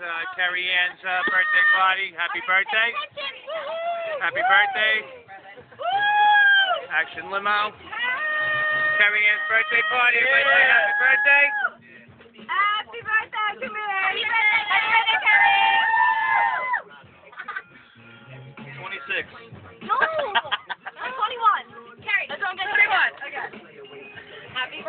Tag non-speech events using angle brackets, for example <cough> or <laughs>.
uh, Carrie Ann's uh, birthday party. Happy birthday. Happy birthday. Action limo. Carrie Ann's birthday party. Happy birthday. Happy birthday to. Happy birthday, happy Carrie. 26. No. <laughs> 21. Carrie. That's what I'm 21. Happy birthday.